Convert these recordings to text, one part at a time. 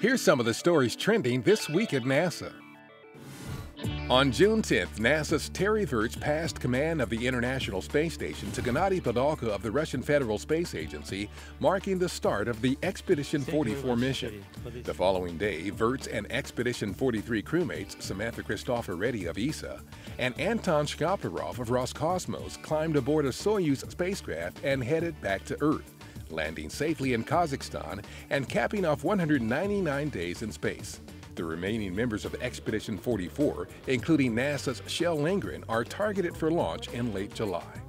Here's some of the stories trending this week at NASA. On June 10th, NASA's Terry Virts passed command of the International Space Station to Gennady Padalka of the Russian Federal Space Agency, marking the start of the Expedition 44 mission. The following day, Virts and Expedition 43 crewmates Samantha Cristoforetti of ESA and Anton Shkaplerov of Roscosmos climbed aboard a Soyuz spacecraft and headed back to Earth, landing safely in Kazakhstan and capping off 199 days in space. The remaining members of Expedition 44, including NASA's Kjell Lindgren, are targeted for launch in late July.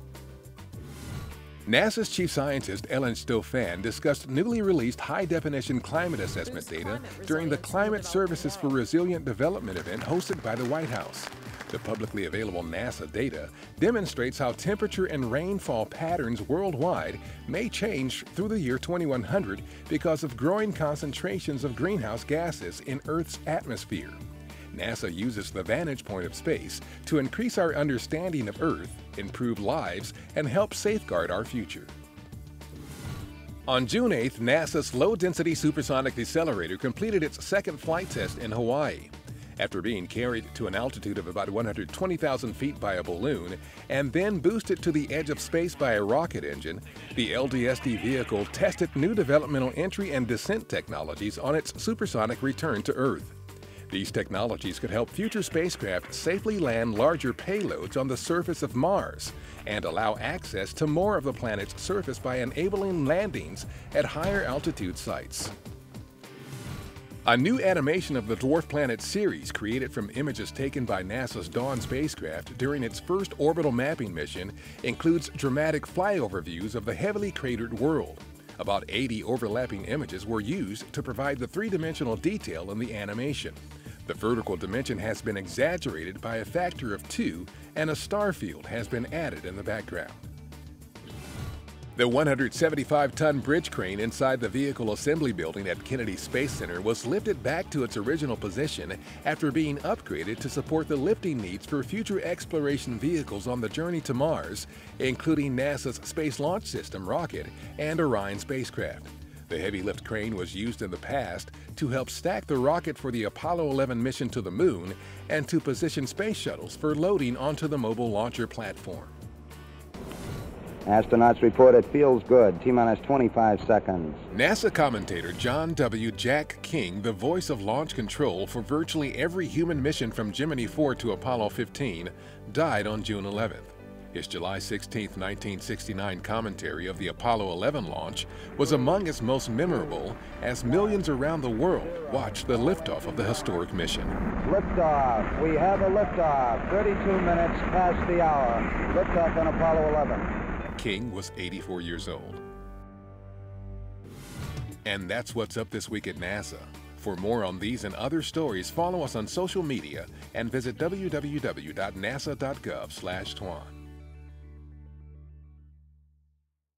NASA's chief scientist Ellen Stofan discussed newly released high-definition climate assessment data during the Climate Services for Resilient Development event hosted by the White House. The publicly available NASA data demonstrates how temperature and rainfall patterns worldwide may change through the year 2100 because of growing concentrations of greenhouse gases in Earth's atmosphere. NASA uses the vantage point of space to increase our understanding of Earth, improve lives, and help safeguard our future. On June 8th, NASA's Low Density Supersonic Decelerator completed its second flight test in Hawaii after being carried to an altitude of about 120,000 feet by a balloon and then boosted to the edge of space by a rocket engine, the LDSD vehicle tested new developmental entry and descent technologies on its supersonic return to Earth. These technologies could help future spacecraft safely land larger payloads on the surface of Mars and allow access to more of the planet's surface by enabling landings at higher altitude sites. A new animation of the Dwarf Planet Ceres created from images taken by NASA's Dawn spacecraft during its first orbital mapping mission includes dramatic flyover views of the heavily cratered world. About 80 overlapping images were used to provide the three-dimensional detail in the animation. The vertical dimension has been exaggerated by a factor of two and a star field has been added in the background. The 175-ton bridge crane inside the vehicle assembly building at Kennedy Space Center was lifted back to its original position after being upgraded to support the lifting needs for future exploration vehicles on the journey to Mars, including NASA's Space Launch System rocket and Orion spacecraft. The heavy lift crane was used in the past to help stack the rocket for the Apollo 11 mission to the Moon and to position space shuttles for loading onto the mobile launcher platform. Astronauts report it feels good. T minus 25 seconds. NASA commentator John W. Jack King, the voice of launch control for virtually every human mission from Gemini 4 to Apollo 15, died on June 11th. His July 16, 1969 commentary of the Apollo 11 launch was among its most memorable as millions around the world watched the liftoff of the historic mission. Liftoff. We have a liftoff. 32 minutes past the hour. Liftoff on Apollo 11. King was 84 years old. And that's what's up this week at NASA. For more on these and other stories, follow us on social media and visit www.nasa.gov/twan.